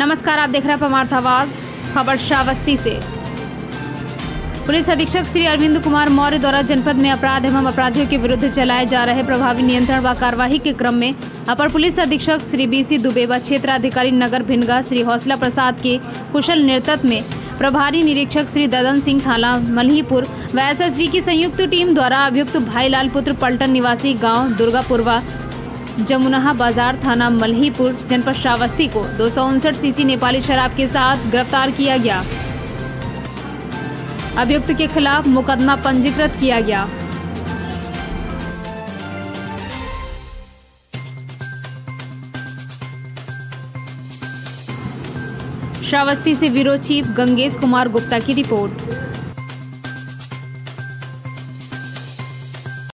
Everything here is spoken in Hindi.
नमस्कार, आप देख रहे हैं परमार्थ आवाज़, खबर श्रावस्ती से। पुलिस अधीक्षक श्री अरविंद कुमार मौर्य द्वारा जनपद में अपराध एवं अपराधियों के विरुद्ध चलाए जा रहे प्रभावी नियंत्रण व कार्यवाही के क्रम में अपर पुलिस अधीक्षक श्री बी सी दुबे व क्षेत्र अधिकारी नगर भिनगा श्री हौसला प्रसाद के कुशल नेतृत्व में प्रभारी निरीक्षक श्री ददन सिंह थाना मल्हीपुर व एसएसबी की संयुक्त टीम द्वारा अभियुक्त भाईलाल पुत्र पलटन निवासी गाँव दुर्गापुरवा जमुनहा बाज़ार थाना मल्हीपुर, जनपद श्रावस्ती को दो सौ उनसठ सीसी नेपाली शराब के साथ गिरफ़्तार किया गया। अभियुक्त के खिलाफ मुकदमा पंजीकृत किया गया। श्रावस्ती से ब्यूरो चीफ गंगेश कुमार गुप्ता की रिपोर्ट।